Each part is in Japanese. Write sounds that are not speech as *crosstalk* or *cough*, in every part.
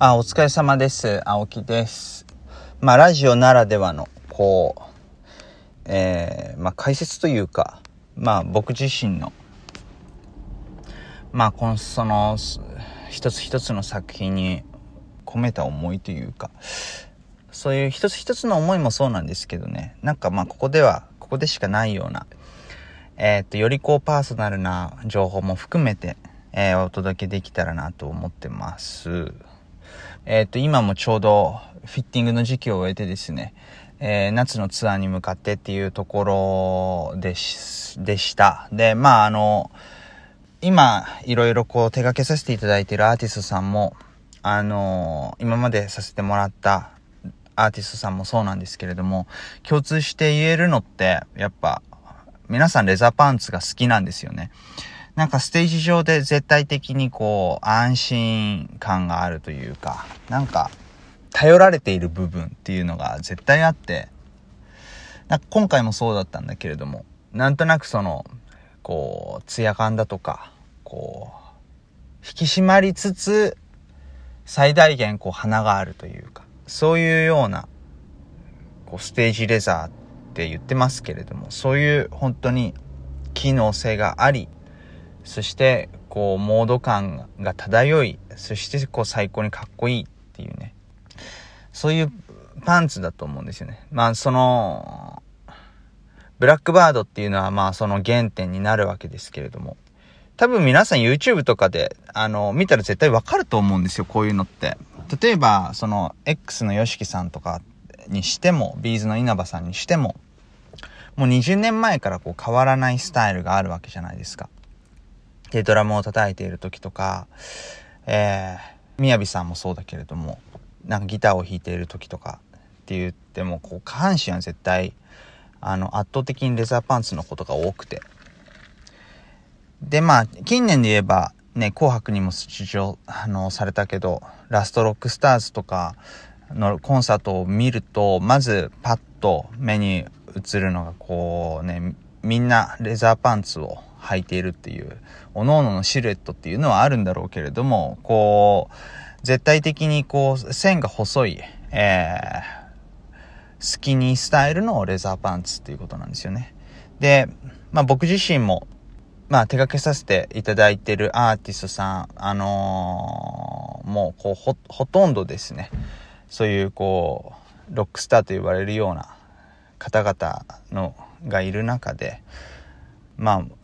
あ、お疲れ様です。青木です。まあ、ラジオならではの、こう、えー、まあ、解説というか、まあ、僕自身の、まあ、この、その、一つ一つの作品に込めた思いというか、そういう一つ一つの思いもそうなんですけどね、なんかまあ、ここでは、ここでしかないような、えーっと、よりこう、パーソナルな情報も含めて、えーお届けできたらなと思ってます。えっ、と、今もちょうどフィッティングの時期を終えてですね、えー夏のツアーに向かってっていうところでし、でした。で、まあ、あの、今、いろいろこう手掛けさせていただいているアーティストさんも、あの、今までさせてもらったアーティストさんもそうなんですけれども、共通して言えるのって、やっぱ、皆さんレザーパンツが好きなんですよね。なんかステージ上で絶対的にこう安心感があるというか、なんか頼られている部分っていうのが絶対あって、なんか今回もそうだったんだけれども、なんとなくその、こう、ツヤ感だとか、こう、引き締まりつつ、最大限こう花があるというか、そういうような、こうステージレザーって言ってますけれども、そういう本当に機能性があり、そして、こう、モード感が漂い、そして、こう、最高にかっこいいっていうね。そういうパンツだと思うんですよね。まあ、その、ブラックバードっていうのは、まあ、その原点になるわけですけれども。多分皆さん YouTube とかで、あの、見たら絶対わかると思うんですよ、こういうのって。例えば、その、X の YOSHIKI さんとかにしても、ビーズの稲葉さんにしても、もう20年前からこう変わらないスタイルがあるわけじゃないですか。で、ドラムを叩いている時とか、えー、みやびさんもそうだけれども、なんかギターを弾いている時とかって言っても、こう、下半身は絶対、あの、圧倒的にレザーパンツのことが多くて。で、まあ、近年で言えば、ね、紅白にも出場、あの、されたけど、ラストロックスターズとかのコンサートを見ると、まずパッと目に映るのが、こうね、みんなレザーパンツを履いているっていう、各々のシルエットっていうのはあるんだろうけれども、こう、絶対的にこう、線が細い、えー、スキニースタイルのレザーパンツっていうことなんですよね。で、まあ僕自身も、まあ手掛けさせていただいてるアーティストさん、あのーもうこうほ、ほとんどですね、そういうこう、ロックスターと言われるような方々の、がいる中で、まあ、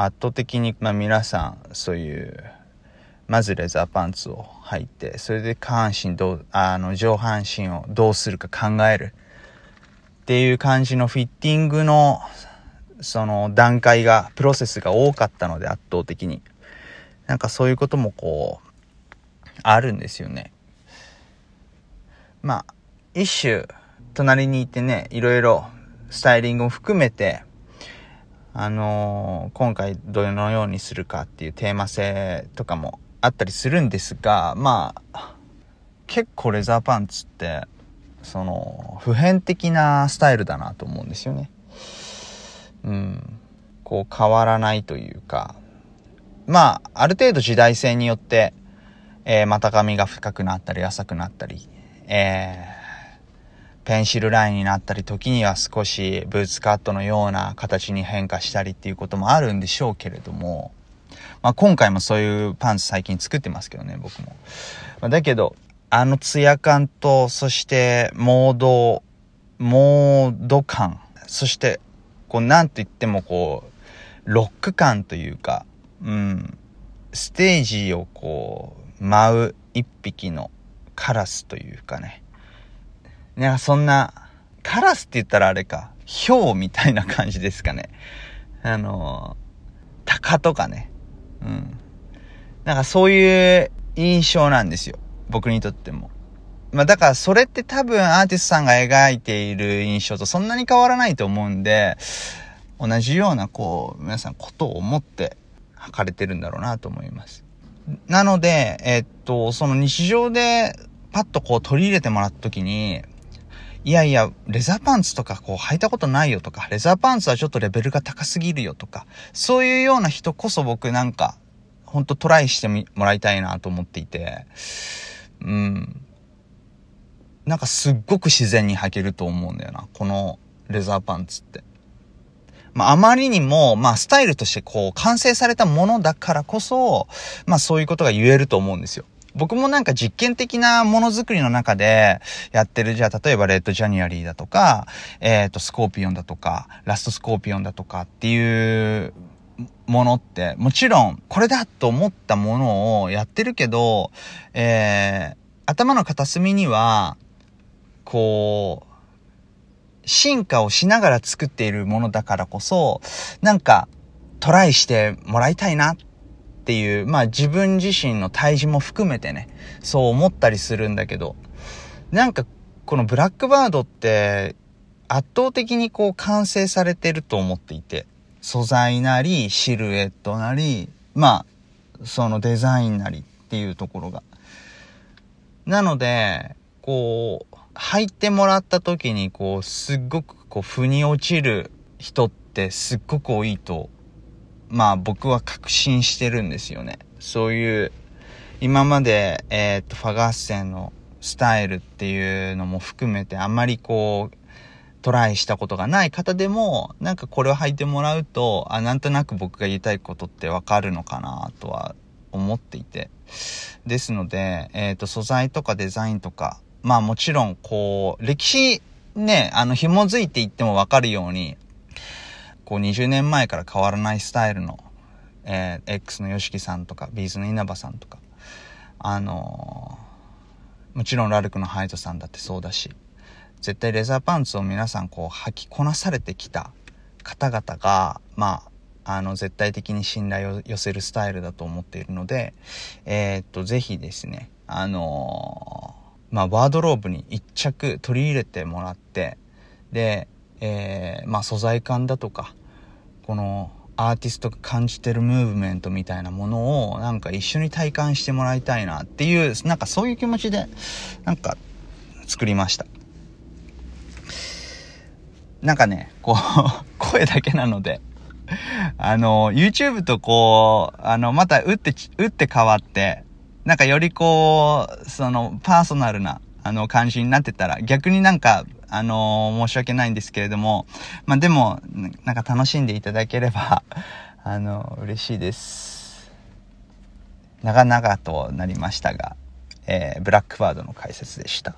圧倒的に、まあ皆さん、そういう、まずレザーパンツを履いて、それで下半身どう、あの、上半身をどうするか考える。っていう感じのフィッティングの、その段階が、プロセスが多かったので、圧倒的に。なんかそういうこともこう、あるんですよね。まあ、一種、隣にいてね、いろいろスタイリングも含めて、あのー今回どのようにするかっていうテーマ性とかもあったりするんですが、まあ、結構レザーパンツって、その、普遍的なスタイルだなと思うんですよね。うん。こう変わらないというか、まあ、ある程度時代性によって、えー股上が深くなったり浅くなったり、えーペンシルラインになったり、時には少しブーツカットのような形に変化したりっていうこともあるんでしょうけれども、まあ今回もそういうパンツ最近作ってますけどね、僕も。まだけど、あのツヤ感と、そしてモード、モード感、そして、こうなんと言ってもこう、ロック感というか、うん、ステージをこう、舞う一匹のカラスというかね。なんかそんな、カラスって言ったらあれか、ヒョウみたいな感じですかね。あの、タカとかね。うん。なんかそういう印象なんですよ。僕にとっても。まあだからそれって多分アーティストさんが描いている印象とそんなに変わらないと思うんで、同じようなこう、皆さんことを思って書かれてるんだろうなと思います。なので、えっと、その日常でパッとこう取り入れてもらった時に、いやいや、レザーパンツとかこう履いたことないよとか、レザーパンツはちょっとレベルが高すぎるよとか、そういうような人こそ僕なんか、ほんとトライしてもらいたいなと思っていて、うん。なんかすっごく自然に履けると思うんだよな。このレザーパンツって。まあ、あまりにも、まあ、スタイルとしてこう、完成されたものだからこそ、まあ、そういうことが言えると思うんですよ。僕もなんか実験的なものづくりの中でやってる、じゃあ例えばレッドジャニアリーだとか、えっ、ー、と、スコーピオンだとか、ラストスコーピオンだとかっていうものって、もちろんこれだと思ったものをやってるけど、えー、頭の片隅には、こう、進化をしながら作っているものだからこそ、なんか、トライしてもらいたいなっていう、まあ自分自身の体重も含めてね、そう思ったりするんだけど、なんか、このブラックバードって、圧倒的にこう完成されてると思っていて、素材なり、シルエットなり、まあ、そのデザインなりっていうところが。なので、こう、履いてもらった時にこう、すっごくこう、腑に落ちる人ってすっごく多いと、まあ僕は確信してるんですよね。そういう、今まで、えっ、と、ファガッセンのスタイルっていうのも含めてあんまりこう、トライしたことがない方でも、なんかこれを履いてもらうと、あ、なんとなく僕が言いたいことってわかるのかなとは思っていて。ですので、えっ、と、素材とかデザインとか、まあもちろん、こう、歴史ね、あの、紐づいていってもわかるように、こう20年前から変わらないスタイルの、えー、X の YOSHIKI さんとか、ビーズの稲葉さんとか、あのー、もちろんラルクのハイトさんだってそうだし、絶対レザーパンツを皆さんこう履きこなされてきた方々が、まあ、あの、絶対的に信頼を寄せるスタイルだと思っているので、えー、っと、ぜひですね、あのまあ、ワードローブに一着取り入れてもらって、で、えー、まあ、素材感だとか、このアーティストが感じてるムーブメントみたいなものを、なんか一緒に体感してもらいたいなっていう、なんかそういう気持ちで、なんか作りました。なんかね、こう *laughs* 声だけなのであの、YouTube とこう、あの、また打って、打って変わって、なんかよりこう、その、パーソナルな、あの、感じになってたら、逆になんか、あのー、申し訳ないんですけれども、まあ、でも、なんか楽しんでいただければ、*laughs* あの、嬉しいです。長々となりましたが、えー、ブラックワードの解説でした。